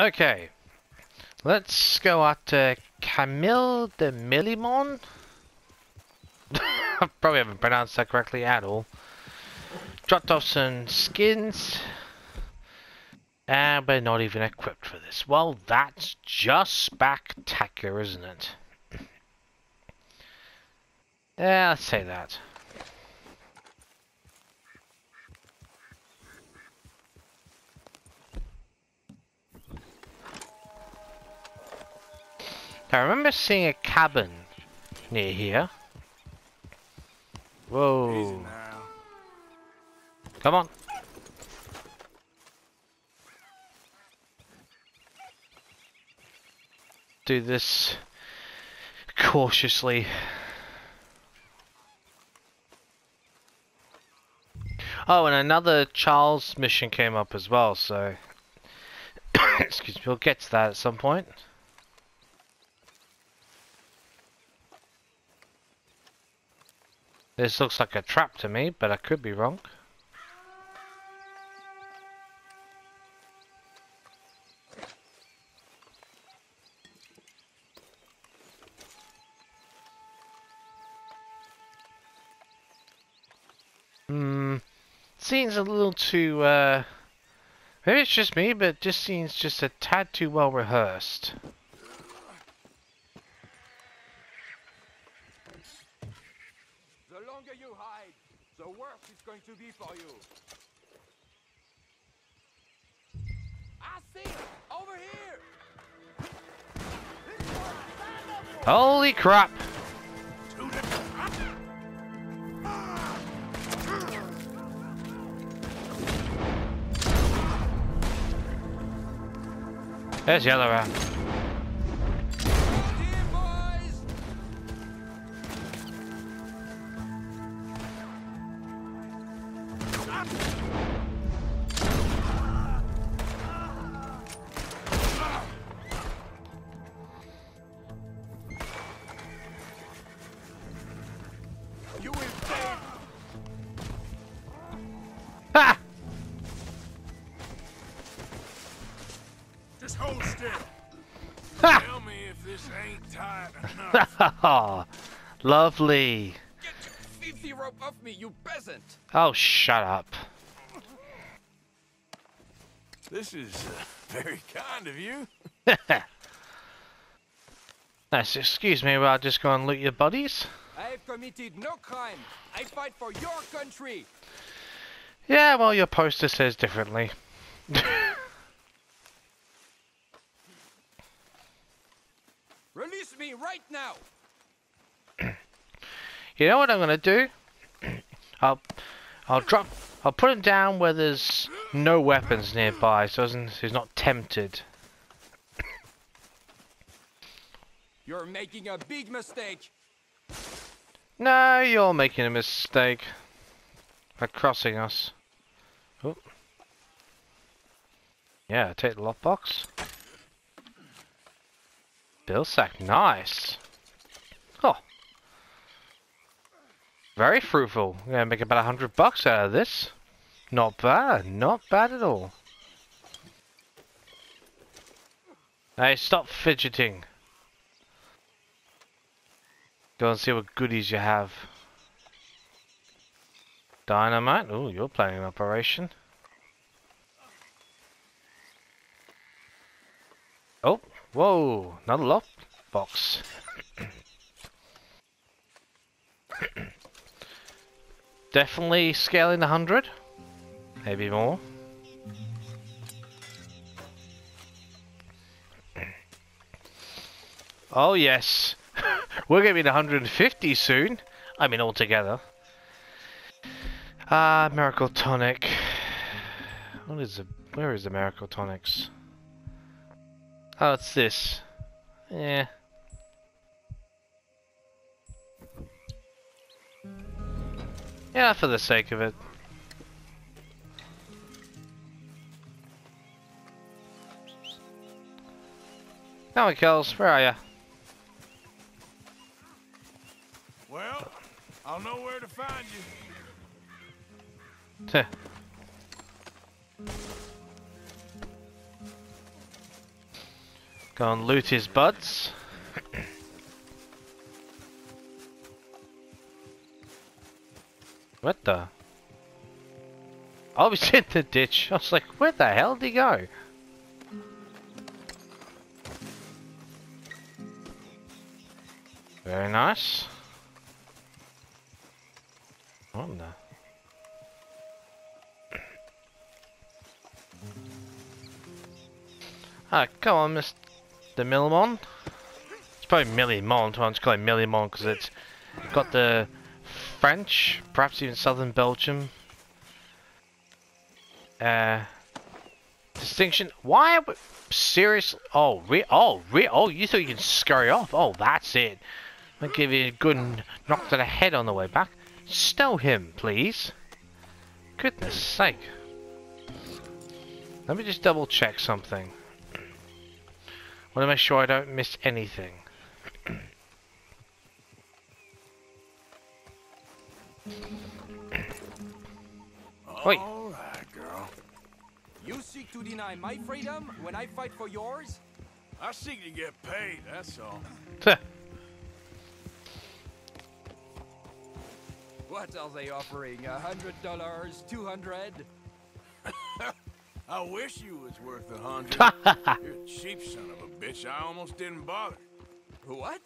Okay. Let's go to Camille de Millimon. I probably haven't pronounced that correctly at all. Dropped off some skins. And we're not even equipped for this. Well, that's just spectacular, isn't it? Yeah, let's say that. I remember seeing a cabin near here. Whoa. Come on. Do this cautiously. Oh, and another Charles mission came up as well, so... Excuse me, we'll get to that at some point. This looks like a trap to me, but I could be wrong. Hmm, seems a little too, uh, maybe it's just me, but it just seems just a tad too well rehearsed. Crap! There's the other. Lovely. Get your filthy rope off me, you peasant! Oh, shut up. This is uh, very kind of you. nice, excuse me while I just go and loot your bodies. I have committed no crime. I fight for your country. Yeah, well, your poster says differently. me right now. You know what I'm gonna do? I'll I'll drop I'll put him down where there's no weapons nearby so he's not tempted. You're making a big mistake. No, you're making a mistake. By crossing us. Oh. Yeah, take the lockbox. Bill sack, nice. Oh. Very fruitful. We're gonna make about a hundred bucks out of this. Not bad. Not bad at all. Hey, stop fidgeting. Go and see what goodies you have. Dynamite. Oh, you're planning an operation. Oh, whoa, another lock box. Definitely scaling the 100. Maybe more. Oh yes. We're going to be at 150 soon. I mean altogether. Ah, uh, Miracle Tonic. What is the... Where is the Miracle Tonics? Oh, it's this. Yeah. Yeah, for the sake of it. Come on, Kells, where are you? Well, I'll know where to find you. Go and loot his buds. what the? I was in the ditch. I was like, where the hell did he go? Very nice. What the? Ah, come on, Mr. Millimon. It's probably Millimon, I'm just calling it Millimon because it's got the French, perhaps even southern Belgium. Uh, distinction. Why are we, seriously? Oh, re oh, re oh, you thought you can scurry off? Oh, that's it. I'll give you a good knock to the head on the way back. Stow him, please. Goodness sake. Let me just double check something. Want to make sure I don't miss anything. Wait. All right, girl. You seek to deny my freedom when I fight for yours? I seek to get paid, that's all. What are they offering? A hundred dollars? Two hundred? I wish you was worth a hundred. You're a cheap son of a bitch. I almost didn't bother. What?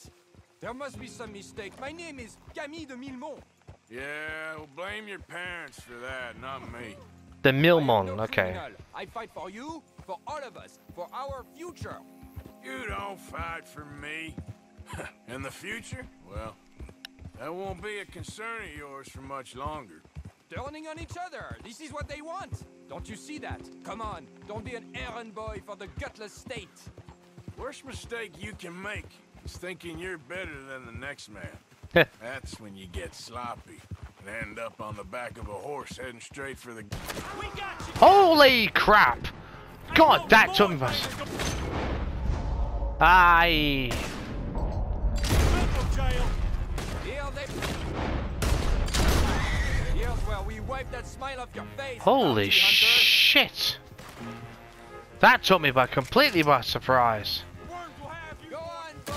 There must be some mistake. My name is Camille de Millemont. Yeah, well, blame your parents for that, not me. the I Milmon, no okay. criminal. I fight for you, for all of us, for our future. You don't fight for me. In the future? Well, that won't be a concern of yours for much longer. Turning on each other. This is what they want. Don't you see that? Come on. Don't be an errand boy for the gutless state. Worst mistake you can make is thinking you're better than the next man. That's when you get sloppy and end up on the back of a horse heading straight for the. We got you. Holy crap! God, that took me by... Holy bounty hunter. shit! That took me by completely by surprise. Go on, boys.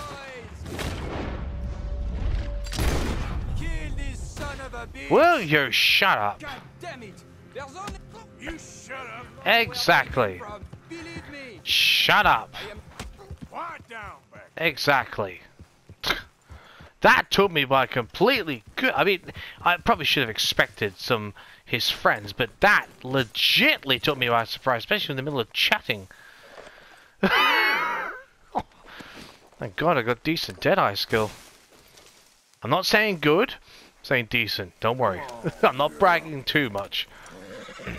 Kill this son of a bitch. Will you shut up? God damn it. There's only. You shut up! Exactly. Believe me. Shut up. Quiet down. Exactly. That took me by completely good. I mean, I probably should have expected some his friends, but that legitly took me by surprise, especially in the middle of chatting. Thank God I got decent Deadeye skill. I'm not saying good, I'm saying decent. Don't worry. I'm not bragging too much.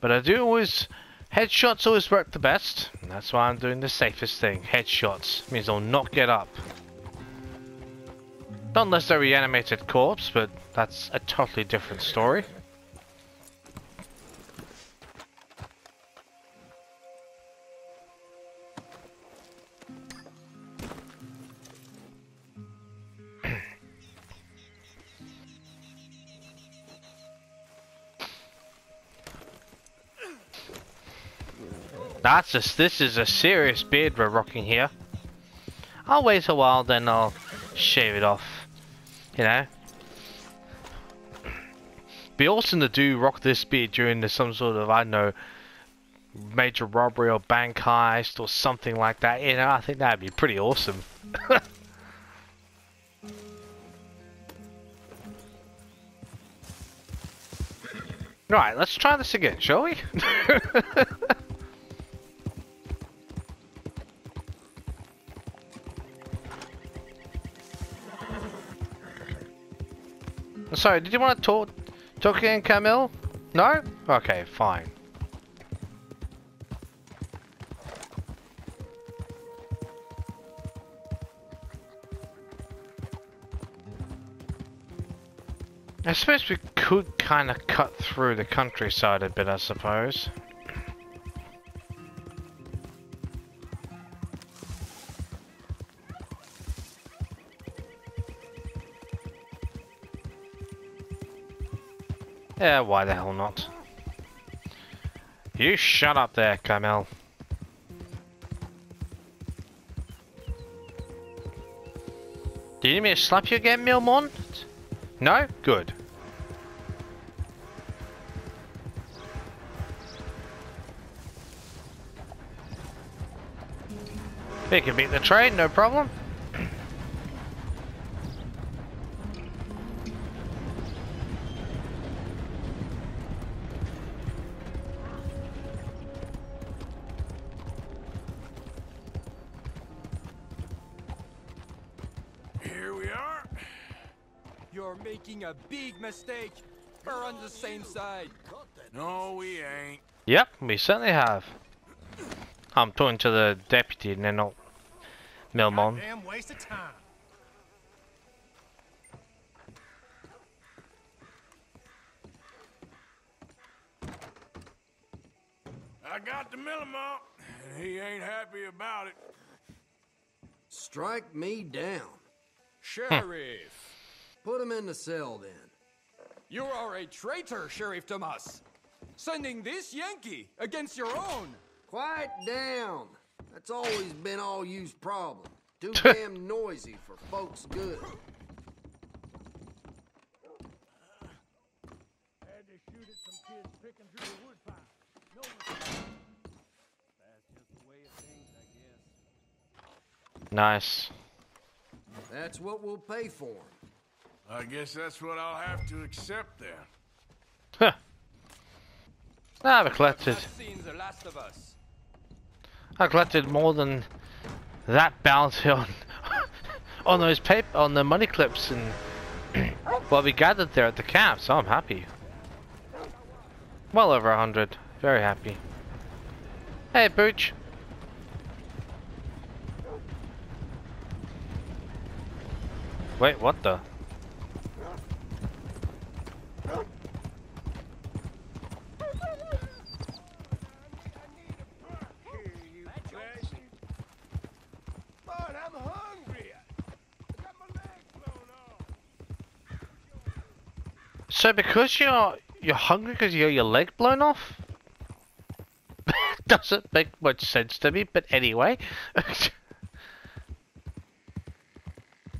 But I do always Headshots always work the best, that's why I'm doing the safest thing. Headshots means they'll not get up. Not unless they're reanimated corpse, but that's a totally different story. That's just this is a serious beard we're rocking here. I'll wait a while, then I'll shave it off. You know. Be awesome to do rock this beard during the, some sort of I don't know major robbery or bank heist or something like that. You know, I think that'd be pretty awesome. right, let's try this again, shall we? Sorry, did you want to talk, talk again, Camille? No? Okay, fine. I suppose we could kind of cut through the countryside a bit, I suppose. Yeah, why the hell not? You shut up there, Camille. Do you need me to slap you again, Milmon? No? Good. We can beat the train, no problem. Big mistake. We're on the same side. No, we ain't. Yep, we certainly have. I'm talking to the deputy and then not Milmon. Damn waste of time. I got the Millimont, and he ain't happy about it. Strike me down. Sheriff! Put him in the cell then. you are a traitor, Sheriff Thomas. Sending this Yankee against your own. Quiet down. That's always been all you's problem. Too damn noisy for folks good. Had to shoot at some kids picking through the woodpile. That's just the way of things, I guess. Nice. That's what we'll pay for him. I guess that's what I'll have to accept then. Huh. Ah, I've collected. Not seen the last of us. I collected more than that bounty on on those paper on the money clips and what we gathered there at the camp. So I'm happy. Well over a hundred. Very happy. Hey, Booch. Wait, what the? Here, you bastard. But I'm hungry. I got my leg blown off. So because you're you're hungry because you got your leg blown off? Doesn't make much sense to me, but anyway.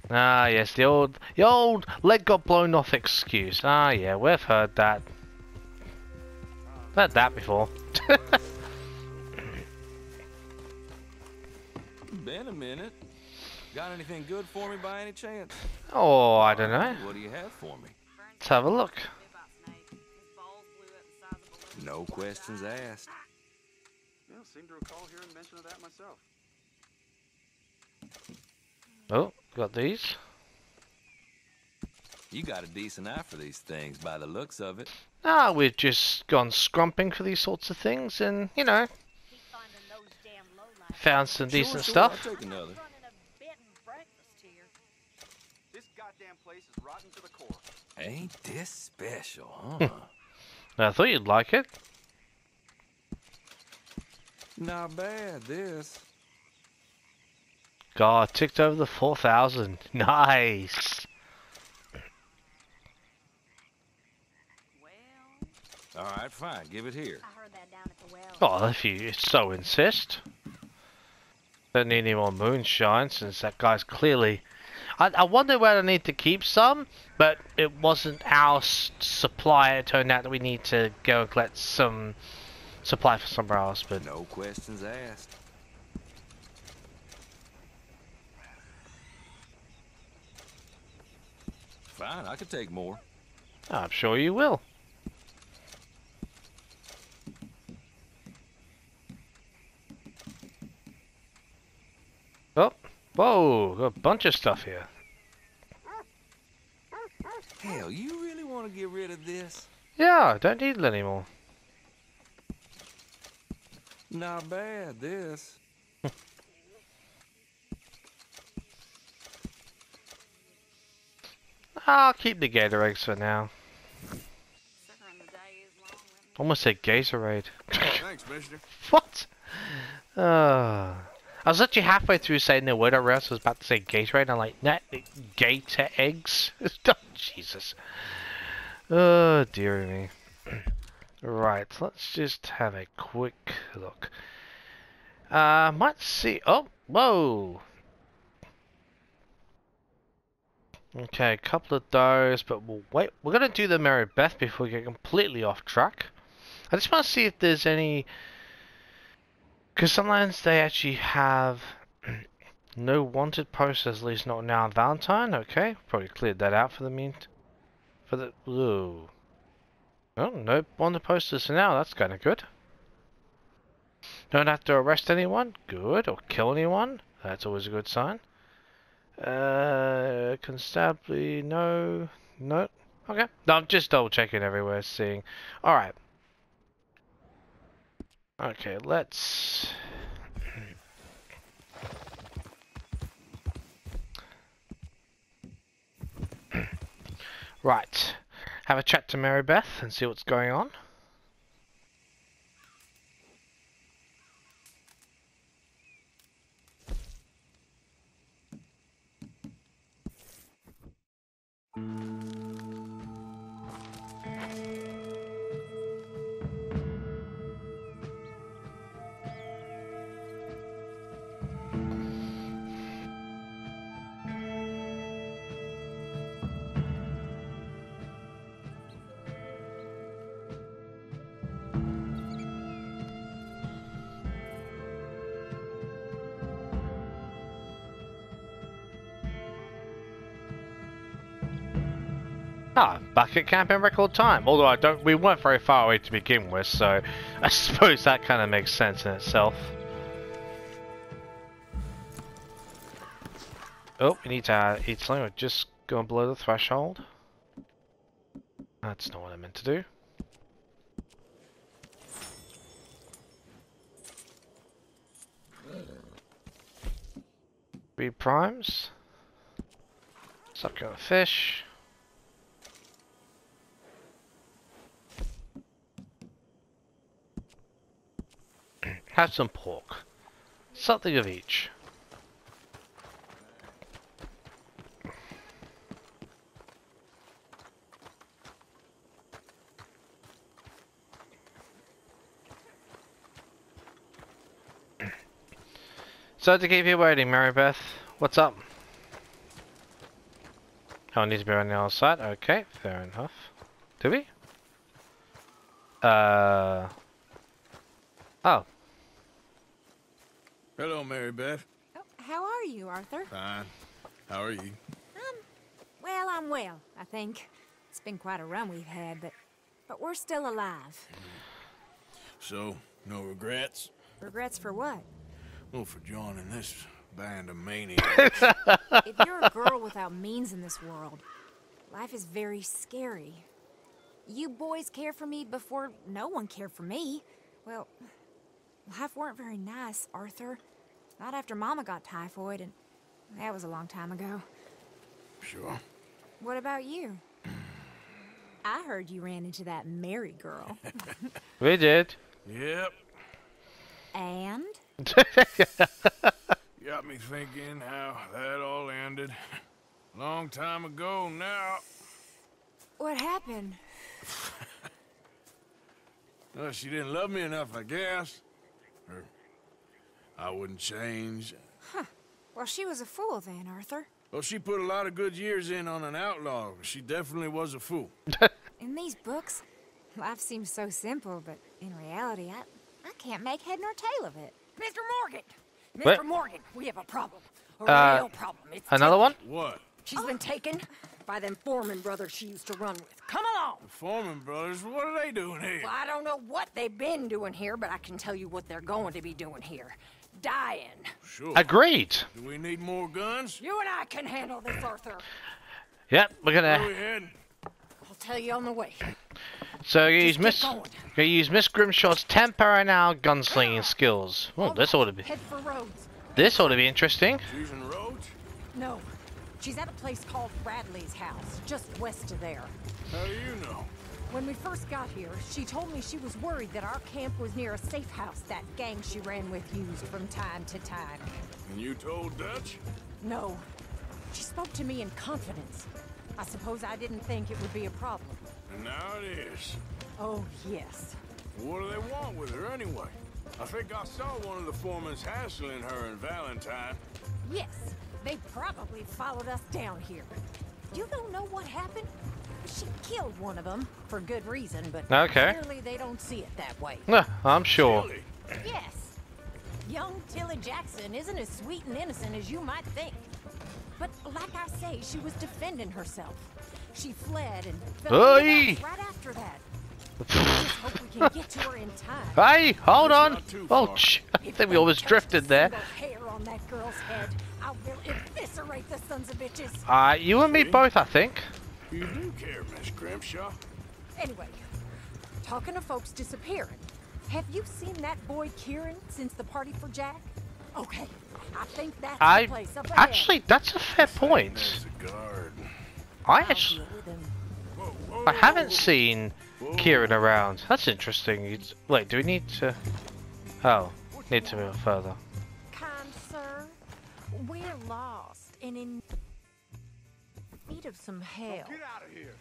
ah yes, the old the old leg got blown off excuse. Ah yeah, we've heard that. Heard that before. Been a minute. Got anything good for me by any chance? oh, I don't know. What do you have for me? Let's have a look. No questions asked. Yeah, seem to recall hearing mention of that myself. Oh, got these. You got a decent eye for these things by the looks of it. Ah, we've just gone scrumping for these sorts of things, and you know, those damn found some decent Sure, sure, stuff. I'll take another. Running a bed and breakfast here. This goddamn place is rotten to the core. Ain't this special, huh? Hmm. I thought you'd like it. Not bad, this. God, ticked over the 4,000. Nice. Well, All right, fine. Give it here. I heard that down at the well. Oh, if you so insist. Don't need any more moonshine since that guy's clearly... I, I wonder where I need to keep some, but it wasn't our s- supply. It turned out that we need to go and collect some supply for somewhere else, but... No questions asked. Fine, I could take more. I'm sure you will. Oh, whoa, got a bunch of stuff here. Hell, you really want to get rid of this? Yeah, don't need it anymore. Not bad, this. I'll keep the gator eggs for now. Considering the day is long, let me Almost said Gatorade. Thanks, mister. what? Uh, I was actually halfway through saying the word already. I was about to say Gatorade. I'm like, nah, gator eggs. oh, Jesus. Oh, dear me. Right, let's just have a quick look. Uh, might see. Oh, whoa. Okay, a couple of those, but we'll wait. We're gonna do the Mary Beth before we get completely off track. I just want to see if there's any, because sometimes they actually have no wanted posters, at least not now on Valentine. Okay, probably cleared that out for the mean, for the. Ooh. Oh, no wanted posters for now. That's kind of good. Don't have to arrest anyone. Good. Or kill anyone. That's always a good sign. Uh, constabulary, no, no. Okay. No, I'm just double checking everywhere, seeing. All right. Okay, let's. right. Have a chat to Mary Beth and see what's going on. Ah, back at camp in record time. Although I don't, we weren't very far away to begin with, so I suppose that kind of makes sense in itself. Oh, we need to uh, eat something. We're just going below the threshold. That's not what I meant to do. Three primes. A fish. Have some pork. Something of each. So to keep you waiting, Mary Beth, what's up? Oh, I need to be on the other side. Okay, fair enough. Do we? Uh. Oh, Hello, Mary Beth. Oh, how are you, Arthur? Fine. How are you? Um, well, I'm well, I think. It's been quite a run we've had, but but we're still alive. So, no regrets? Regrets for what? Well, for joining this band of maniacs. if you're a girl without means in this world, life is very scary. You boys cared for me before no one cared for me. Well, life weren't very nice, Arthur. Not after Mama got typhoid, and that was a long time ago. sure. What about you? I heard you ran into that Mary girl. we did. Yep. and? Got me thinking how that all ended. Long time ago now. What happened? Well, she didn't love me enough, I guess. Or I wouldn't change. Huh. Well, she was a fool then, Arthur. Well, she put a lot of good years in on an outlaw. She definitely was a fool. In these books, life seems so simple, but in reality, I, I can't make head nor tail of it. Mr. Morgan! Mr. What? Morgan, we have a problem. A Uh, real problem. It's Another one? What? She's been taken by them Foreman brothers she used to run with. Come along! The Foreman brothers, what are they doing here? Well, I don't know what they've been doing here, but I can tell you what they're going to be doing here. Dying. Sure. Agreed. Do we need more guns? You and I can handle this, Arthur. Yep, we're Where gonna. we heading? I'll tell you on the way. So you use Miss. get going. You use Miss Grimshaw's temper and an hour gunslinging skills. Oh, this ought to be. Head for Rhodes. This ought to be interesting. Susan Rhodes? No. She's at a place called Bradley's house, just west of there. How do you know? When we first got here, she told me she was worried that our camp was near a safe house that gang she ran with used from time to time. And you told Dutch? No. She spoke to me in confidence. I suppose I didn't think it would be a problem. And now it is. Oh, yes. What do they want with her anyway? I think I saw one of the foremans hassling her and Valentine. Yes, they probably followed us down here. You don't know what happened? She killed one of them, for good reason, but Okay. clearly they don't see it that way. Yeah, I'm sure. Really? Yes. Young Tilly Jackson isn't as sweet and innocent as you might think. But like I say, she was defending herself. She fled and fell in the Oi! house right after that. Hope we can get to her in time. Hey, hold on. Oh, far. sh- I think we they almost drifted there. single hair on that girl's head, I will eviscerate the sons of bitches. Uh, you and me both, I think. You do care, Miss Grimshaw. Anyway, talking of folks disappearing, have you seen that boy Kieran since the party for Jack? Okay, I think that's I the place up ahead. actually, that's a fair point. A guard. I actually, deal with him. Whoa, whoa, I haven't whoa. seen Kieran around. That's interesting. You'd- Wait, do we need to? Oh, need to move further. Kind sir, we're lost and in need of some help. Get out of here.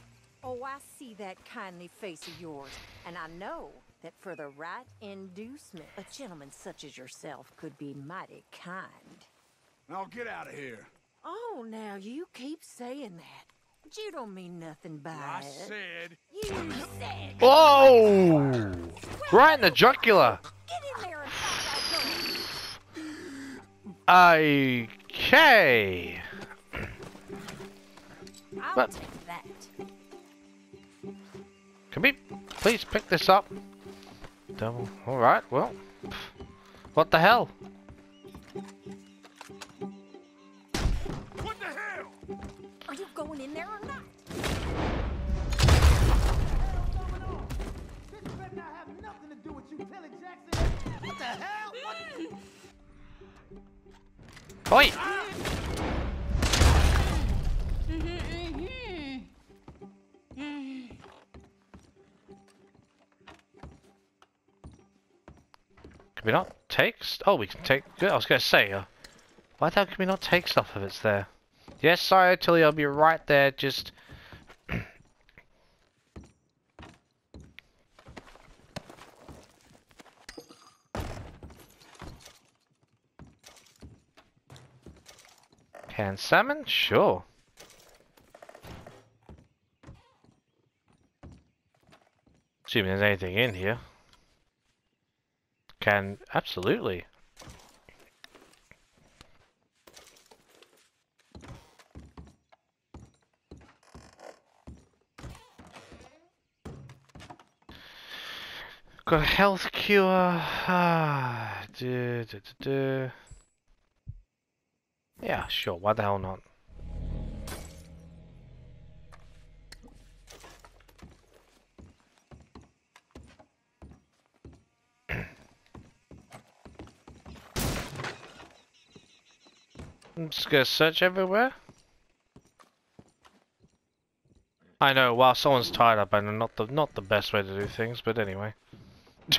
Oh, I see that kindly face of yours, and I know that for the right inducement, a gentleman such as yourself could be mighty kind. Now get out of here. Oh, now you keep saying that. But you don't mean nothing by I it. said. You said. Whoa! Right in the jugular. Get in there and find out Okay. I'll But- that. Can we please pick this up? Double. All right. Well, what the hell? What the hell? Are you going in there or not? This better not Can we not take? Oh, we can take. I was gonna say, uh, why the hell can we not take stuff if it's there? Yes, sorry, Tilly, I'll be right there. Just. Canned salmon? Sure. Assuming there's anything in here. Can absolutely. Got a health cure. Ah, duh, duh, duh, duh. Yeah, sure. Why the hell not? Gonna search everywhere. I know, while someone's tied up, and not the not the best way to do things, but anyway.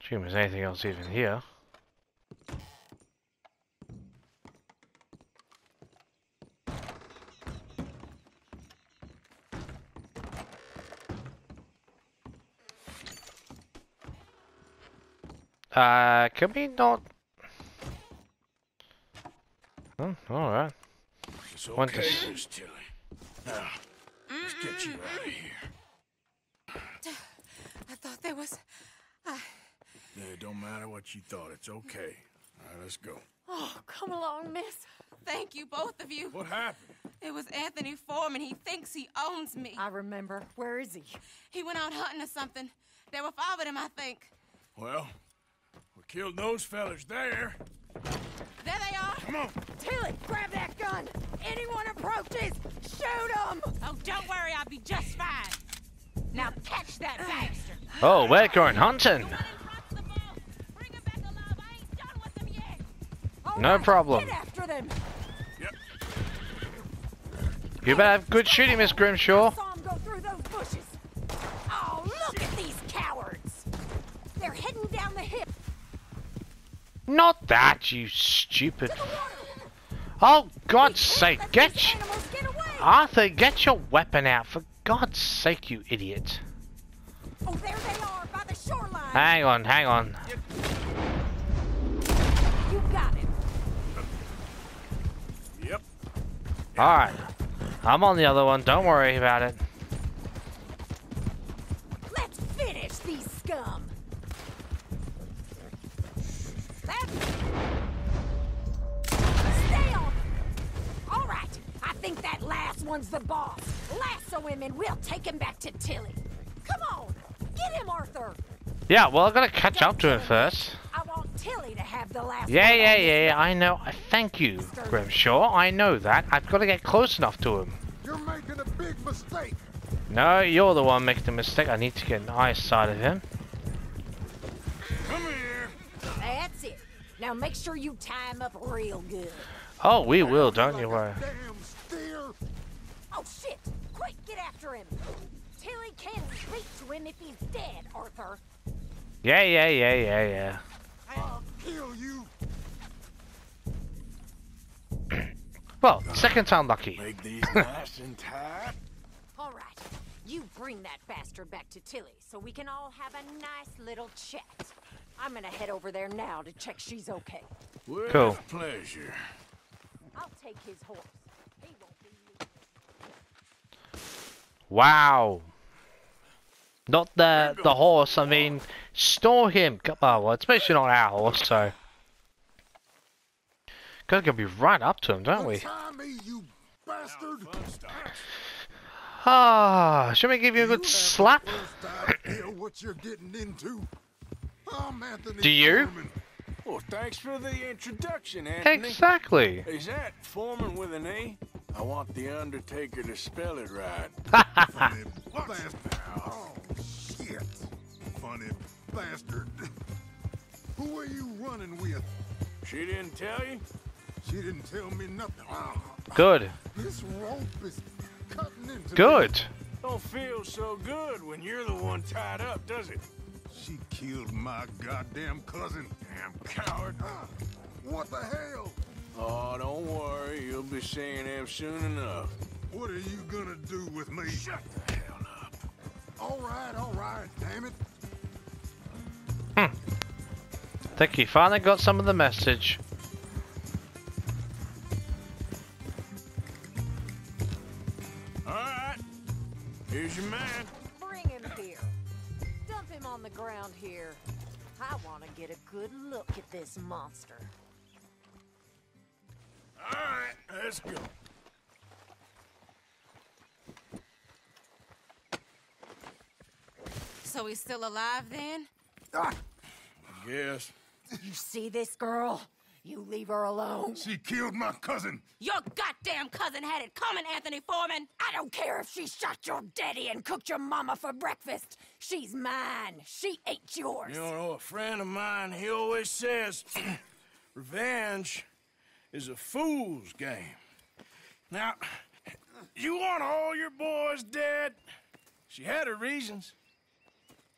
Assume there's anything else even here. Uh, can we not? Oh, alright. It's Want to Miss Tilly. Now, let's get you out of here. I thought there was. Uh, yeah, it don't matter what you thought. It's okay. All right, let's go. Oh, come along, miss. Thank you, both of you. What happened? It was Anthony Foreman. He thinks he owns me. I remember. Where is he? He went out hunting or something. There were five of them, I think. Well, we killed those fellas there. There they are. Come on. Tilly, grab that gun! Anyone approaches, shoot them! Oh, don't worry, I'll be just fine. Now catch that bastard. Oh, we're going hunting. Run in front of the boat. Bring him back alive. I ain't done with them yet. All No right, problem. After them! Yep. You better have good shooting, Miss Grimshaw. go through those bushes. Oh, look at these cowards! They're heading down the hill. Not that, you stupid. Oh, God's sake, Let get these sh- animals get away! Arthur, get your weapon out, for God's sake, you idiot. Oh, there they are by the shoreline. Hang on, hang on. You got him. Yep. Alright. I'm on the other one, don't worry about it. Yeah, well, I gotta catch up to him first. I want Tilly to have the last Yeah, word yeah, yeah. I know. Thank you, Grimshaw. I know that. I've got to get close enough to him. You're making a big mistake. No, you're the one making the mistake. I need to get an eye eyesight of him. Come here. That's it. Now make sure you tie him up real good. Oh, we will, don't you worry. Damn steer. Oh shit! Quick, get after him. Tilly can't speak to him if he's dead, Arthur. Yeah, yeah, yeah, yeah, yeah. I'll kill you. Well, second time lucky. Make these nice and tight. All right, you bring that bastard back to Tilly so we can all have a nice little chat. I'm gonna head over there now to check she's okay. With Cool. pleasure. I'll take his horse. He won't be losing. Wow. Not the the horse, I mean, store him. Come on, well, especially not our horse, so. Gotta be right up to him, don't we? Me, you bastard. Ah, should we give you a You good have the slap? what you're getting into. I'm Anthony Do you? Foreman. Well, thanks for the introduction, Anthony. Exactly. Is that Foreman with an A? I want the Undertaker to spell it right. Funny bastard. Oh, shit. Funny bastard. Who are you running with? She didn't tell you? She didn't tell me nothing. Ah, Good. this rope is cutting into me. Good. Don't feel so good when you're the one tied up, does it? She killed my goddamn cousin. Damn coward. Ah, what the hell? Oh, don't worry. You'll be seeing him soon enough. What are you gonna do with me? Shut the hell up. All right, all right, damn it. Hmm. think you finally got some of the message. All right. Here's your man. Bring him here. Dump him on the ground here. I want to get a good look at this monster. All right, let's go. So he's still alive then? Ah, Yes. You see this girl? You leave her alone. she killed my cousin. Your goddamn cousin had it coming, Anthony Foreman! I don't care if she shot your daddy and cooked your mama for breakfast. She's mine. She ate yours. You know, a friend of mine, he always says, revenge is a fool's game. Now, you want all your boys dead? She had her reasons.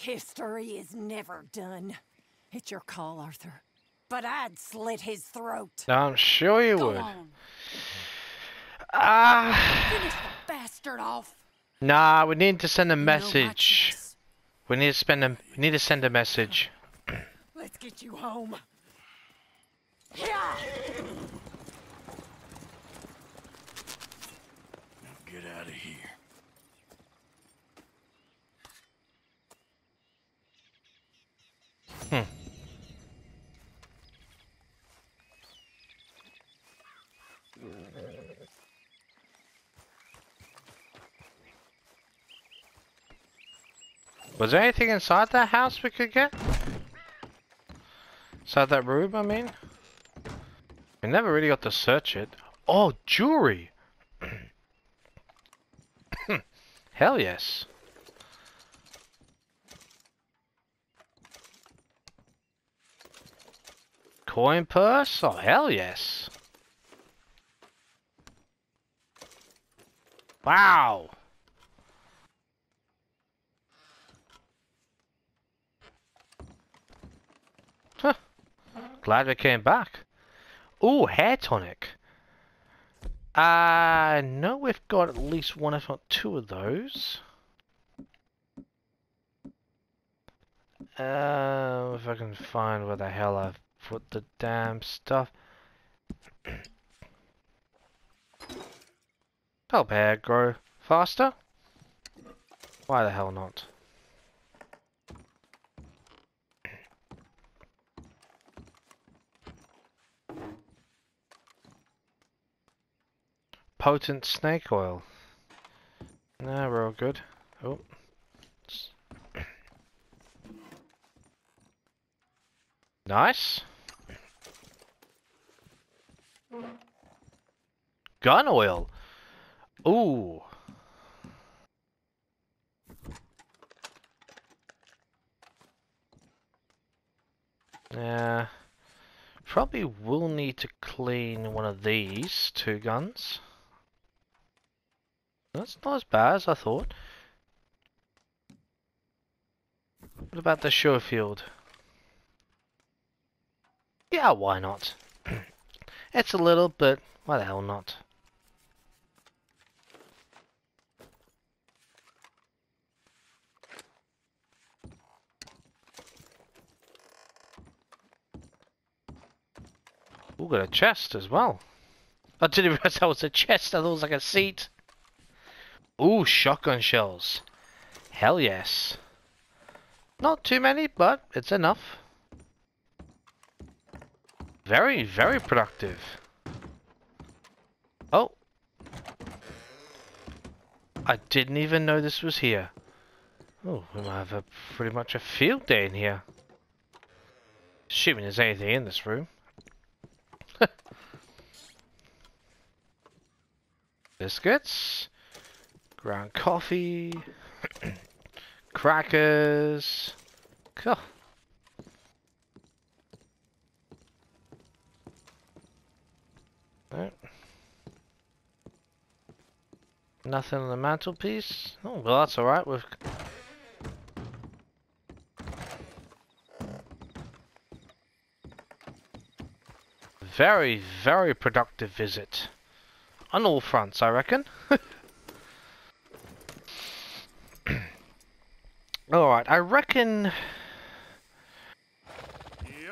History is never done. It's your call, Arthur. But I'd slit his throat. I'm sure you Go would. on. Ah, Finish the bastard off. nah, we need to send a You know my message. choice. We need to spend a. We need to send a message. Let's get you home. Yeah. Now get out of here. Hmm. Was there anything inside that house we could get? Inside that room, I mean? We never really got to search it. Oh, jewelry! Hell yes. Coin purse? Oh, hell yes. Wow. Huh. Glad we came back. Ooh, hair tonic. I uh, know we've got at least one, if not two of those. Uh, if I can find where the hell I've put the damn stuff. Help hair grow faster? Why the hell not? Potent snake oil. Nah, we're all good. Oh. Nice. Gun oil. Ooh. Yeah. Probably will need to clean one of these two guns. That's not as bad as I thought. What about the Schofield? Yeah, why not? it's a little, but why the hell not? Ooh, got a chest as well. I didn't realize that was a chest. I thought it was like a seat. Ooh, shotgun shells. Hell yes. Not too many, but it's enough. Very, very productive. Oh. I didn't even know this was here. Oh, we might have a, pretty much a field day in here. Assuming there's anything in this room. Biscuits. Ground coffee. crackers. Cool. Nothing on the mantelpiece. Oh, well, that's alright. We've very, very productive visit. On all fronts, I reckon. Alright, I reckon...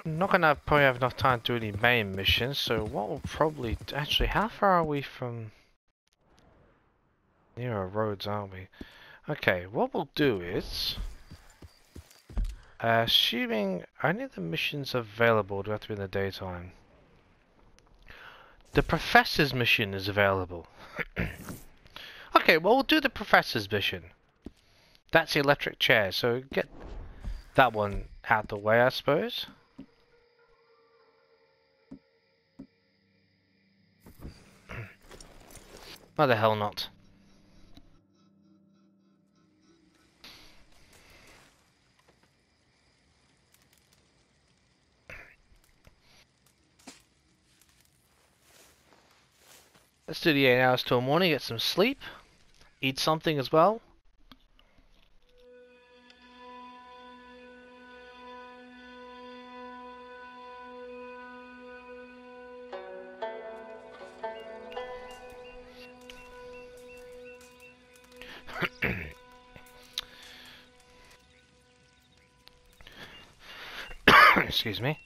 Not gonna probably have enough time to do any main missions, so what we'll probably... Actually, how far are we from... Near our roads, aren't we? Okay, what we'll do is... Assuming only the missions available do have to be in the daytime. The Professor's mission is available. okay, well we'll do the Professor's mission. That's the electric chair, so get that one out the way, I suppose. Why the hell not? Let's do the 8 hours till morning, get some sleep, eat something as well. Excuse me.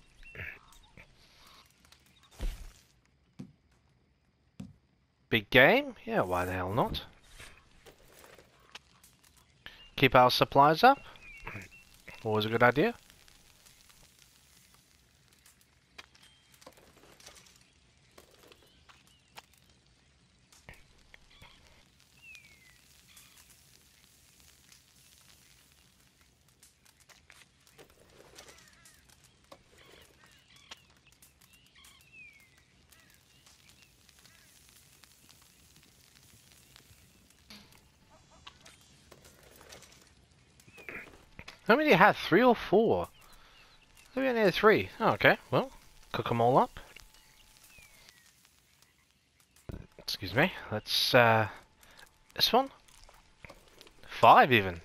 Big game? Yeah, why the hell not? Keep our supplies up? Always a good idea. How many do you have? Three or four? Maybe only three. Oh, okay. Well, cook them all up. Excuse me. Let's, uh... This one? Five, even.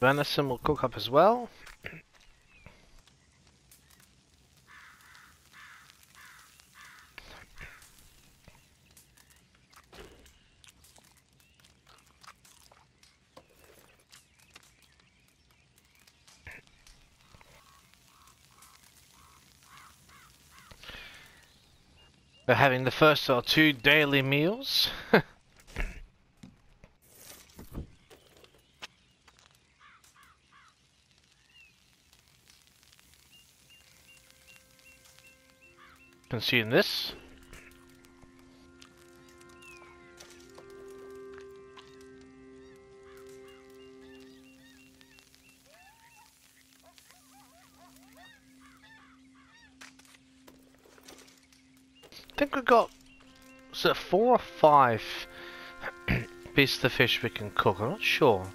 Venison will cook up as well. We're having the first or two daily meals. Consume this. Four or five pieces of fish we can cook. I'm not sure.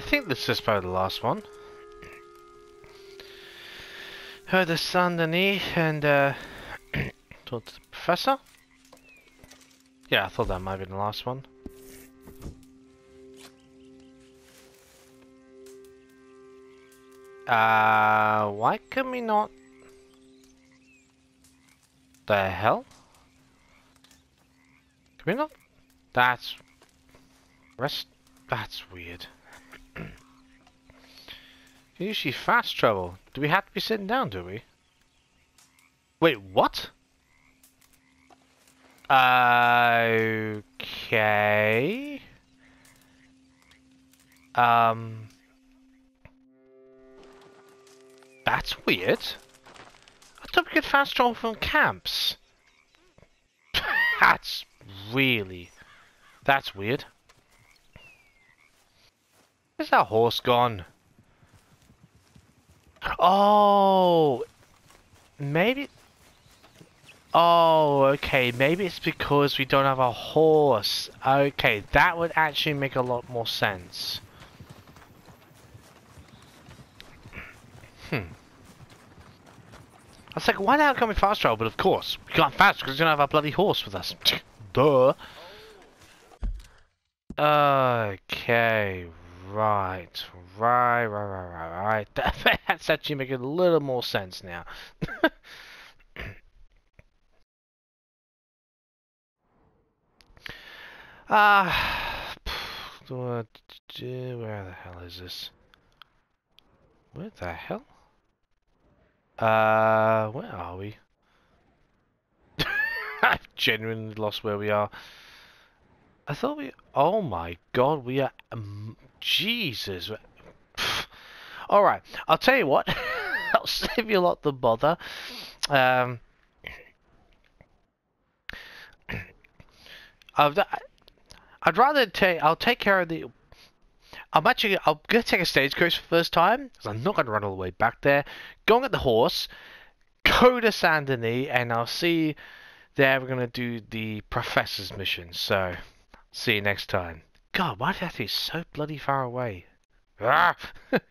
I think this is probably the last one. Heard the Saint Denis and uh, talked to the professor. Yeah, I thought that might be the last one. Uh, why can we not? The hell? Can we not? That's Rest. That's weird. Usually fast travel. Do we have to be sitting down, do we? Wait, what? Okay. Um. That's weird. I thought we could fast travel from camps. that's really... That's weird. Where's that horse gone? Oh, maybe. Oh, okay. Maybe it's because we don't have a horse. Okay, that would actually make a lot more sense. Hmm. I was like, why not come we fast travel? But of course, we can't fast because we don't have our bloody horse with us. Duh. Okay, Right, right, right, right, right, right. That's actually making a little more sense now. Ah, uh, where the hell is this? Where the hell? Uh, where are we? I've genuinely lost where we are. I thought we. Oh my god, we are. Um, Jesus. All right, I'll tell you what. I'll save you a lot the bother. Um, I'd, I'd rather take. I'll take care of the. I'm actually. I'm gonna take a stagecoach for the first time because I'm not gonna run all the way back there. Go and get the horse. Go to Saint Denis, and I'll see. There, we're gonna do the professor's mission. So. See you next time. God, why did that be so bloody far away? Ah!